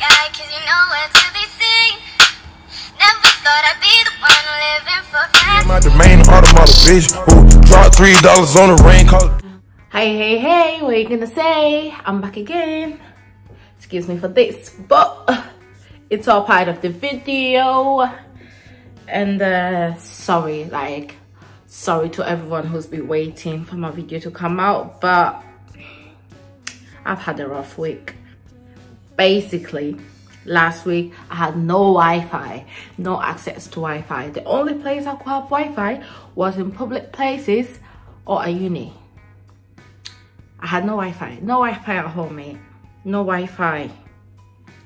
sky, cause you know where to be seen. Never thought I'd be the one living for fantasy. My domain automata bitch who dropped three dollars on the rain call. Hey, hey, hey, what are you gonna say? I'm back again. Excuse me for this, but it's all part of the video. And uh, sorry, like, sorry to everyone who's been waiting for my video to come out, but I've had a rough week. Basically, last week I had no Wi-Fi, no access to Wi-Fi. The only place I could have Wi-Fi was in public places or a uni. I had no Wi-Fi, no Wi-Fi at home, mate. No Wi-Fi.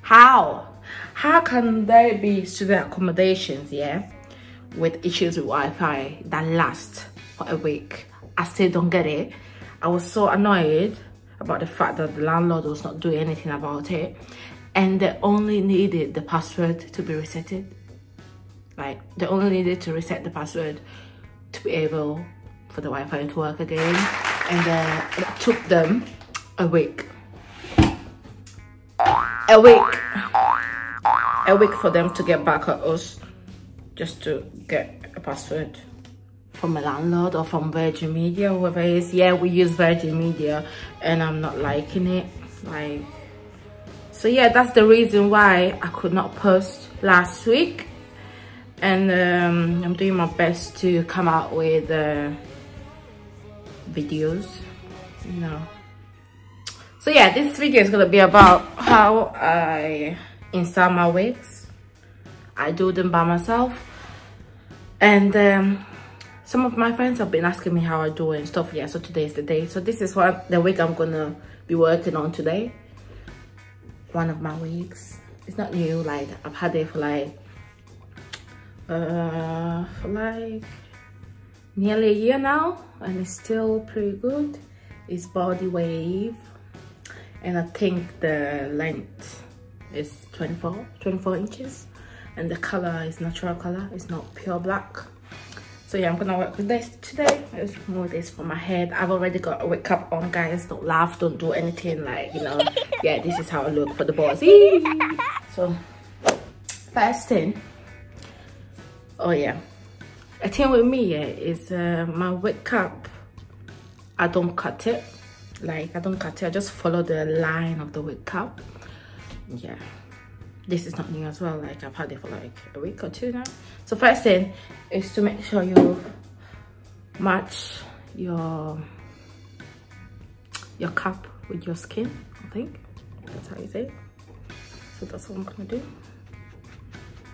How? How can there be student accommodations, yeah, with issues with Wi-Fi that last for a week? I still don't get it. I was so annoyed about the fact that the landlord was not doing anything about it and they only needed the password to be resetted. Like, they only needed to reset the password to be able for the Wi-Fi to work again and it took them a week. A week. A week for them to get back at us just to get a password from a landlord or from Virgin Media, whoever it is. Yeah, we use Virgin Media and I'm not liking it. Like, so yeah, that's the reason why I could not post last week. And um, I'm doing my best to come out with uh, videos, you know. So yeah, this video is gonna be about how I install my wigs. I do them by myself. And um, some of my friends have been asking me how I do and stuff. Yeah, so today is the day. So this is what the wig I'm gonna be working on today. One of my wigs. It's not new, like I've had it for like uh for like nearly a year now and it's still pretty good. It's body wave and I think the length is 24 24 inches and the color is natural color it's not pure black so yeah i'm gonna work with this today. It's more this for my head. I've already got a wig cap on guys. Don't laugh don't do anything like you know. Yeah this is how i look for the boys so first thing. Oh yeah. A thing with me yeah is uh, my wig cap i don't cut it. Like i don't cut it. I just follow the line of the wig cap. Yeah this is not new as well like i've had it for like a week or two now. So first thing is to make sure you match your your cap with your skin i think. That's how you say it. So that's what i'm gonna do.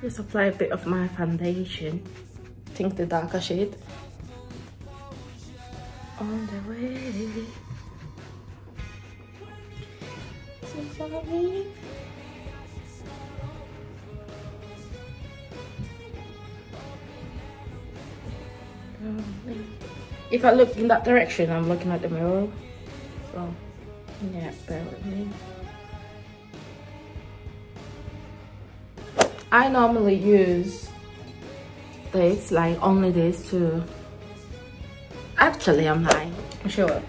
Just apply a bit of my foundation. I think the darker shade. On the way. So sorry if I look in that direction, I'm looking at the mirror. So, yeah, bear with me. I normally use this, like only this to... Actually, I'm lying. I'm sure I've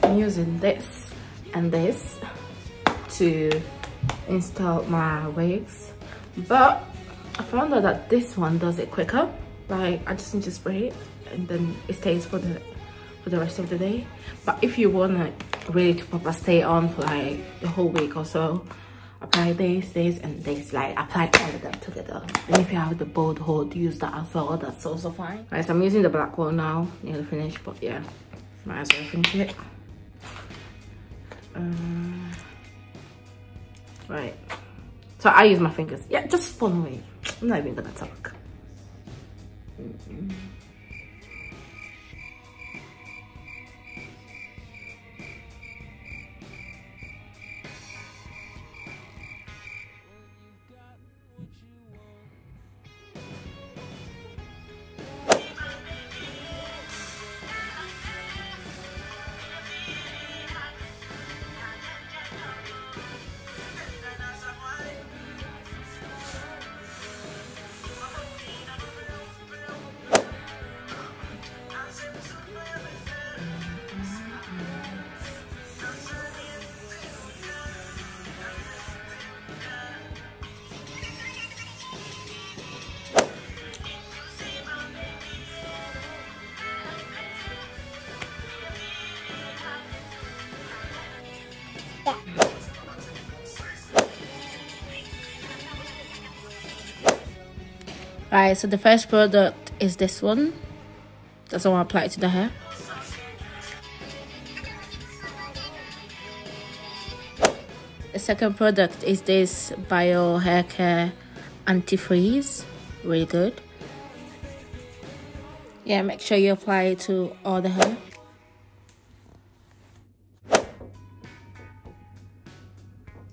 been using this and this to install my wigs. But I found out that this one does it quicker. Like, I just need to spray it and then it stays for the for the rest of the day. But if you want to really to proper stay on for like the whole week or so apply this this and this like apply all of them together. And if you have the bold hold use that as well that's also fine right so i'm using the black one now nearly finished but yeah might as well finish it. Um, right. So i use my fingers. Yeah just follow me i'm not even gonna talk. Mm -hmm. Right, so the first product is this one. That's what I apply to the hair. The second product is this Bio Hair Care Anti-Freeze. Really good. Yeah, make sure you apply it to all the hair.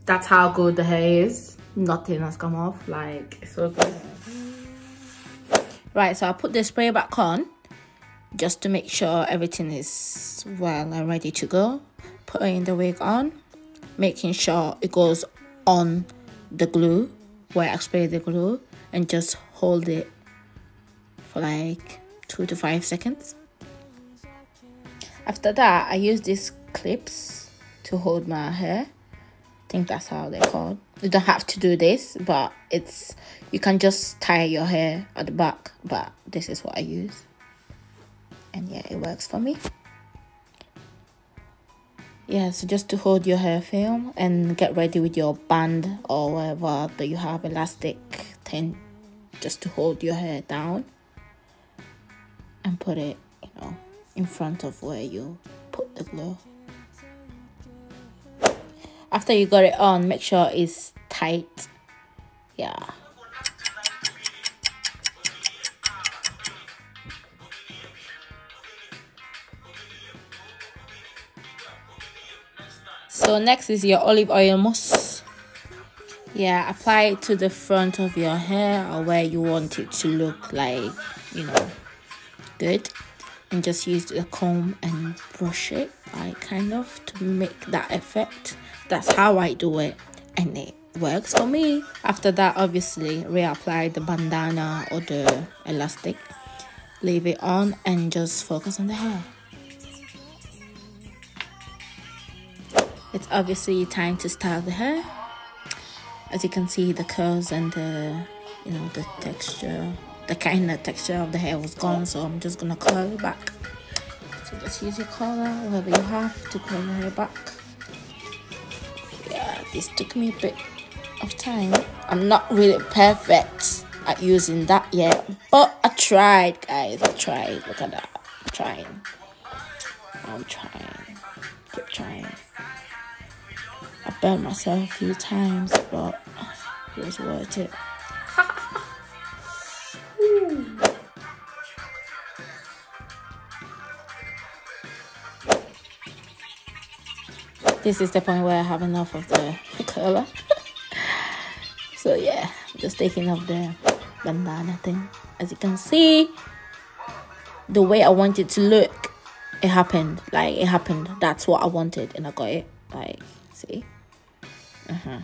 That's how good the hair is. Nothing has come off. Like, it's so good. Right, so I'll put the spray back on just to make sure everything is well and ready to go. Putting the wig on, making sure it goes on the glue where I spray the glue and just hold it for like two to five seconds. After that, I use these clips to hold my hair. I think that's how they're called. You don't have to do this, but it's you can just tie your hair at the back, but this is what I use. And yeah, it works for me. Yeah, so just to hold your hair film and get ready with your band or whatever that you have elastic thing just to hold your hair down and put it, you know, in front of where you put the glue. After you got it on, make sure it's tight. Yeah. So next is your olive oil mousse. Yeah, apply it to the front of your hair or where you want it to look like, you know, good. And just use the comb and brush it, like kind of to make that effect. That's how I do it. And it works for me. After that, obviously, reapply the bandana or the elastic. Leave it on and just focus on the hair. It's obviously time to style the hair. As you can see, the curls and the, you know, the texture, the kind of texture of the hair was gone. So I'm just gonna curl it back. So just use your curler, whatever you have, to curl your hair back. This took me a bit of time. I'm not really perfect at using that yet, but I tried, guys. I tried. Look at that. I'm trying. I'm trying. Keep trying. I burnt myself a few times, but it was worth it. This is the point where I have enough of the color. so yeah, just taking off the bandana thing. As you can see, the way I want it to look, it happened. Like it happened. That's what I wanted, and I got it. Like see. Uh-huh.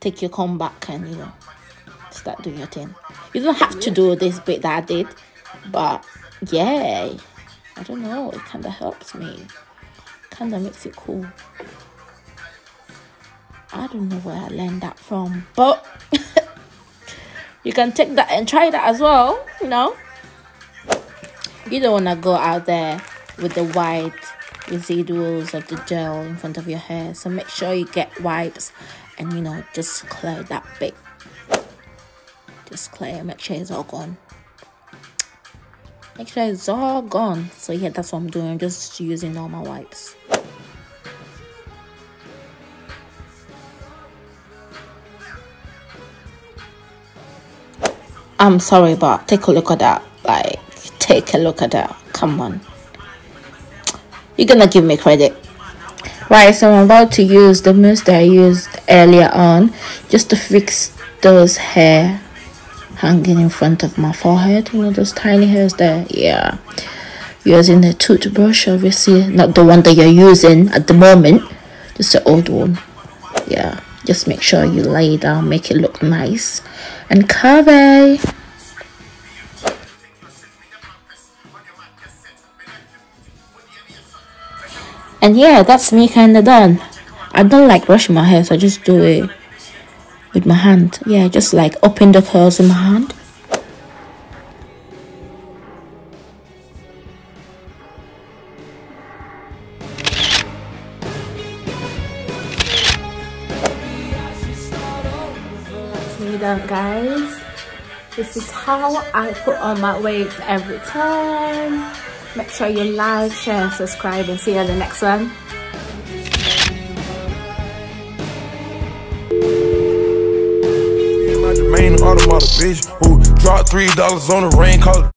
Take your comb back and you know start doing your thing. You don't have to do this bit that I did, but yeah, I don't know. It kind of helps me. Kind of makes it cool. I don't know where I learned that from, but you can take that and try that as well. You know, you don't want to go out there with the white residuals of the gel in front of your hair so make sure you get wipes and you know just clear that bit just clear make sure it's all gone make sure it's all gone. So yeah that's what i'm doing. I'm just using normal wipes. I'm sorry but take a look at that. Like take a look at that. Come on. You're gonna give me credit. Right so i'm about to use the mousse that i used earlier on just to fix those hair hanging in front of my forehead you know those tiny hairs there yeah. Using the toothbrush obviously not the one that you're using at the moment just the old one yeah. Just make sure you lay down make it look nice. And curvy and yeah that's me kind of done. I don't like brushing my hair so i just do it with my hand yeah just like open the curls in my hand done guys This is how I put on my wigs every time. Make sure you like, share, subscribe, and see you in the next one. My main automata bitch. Who dropped three dollars on the rain call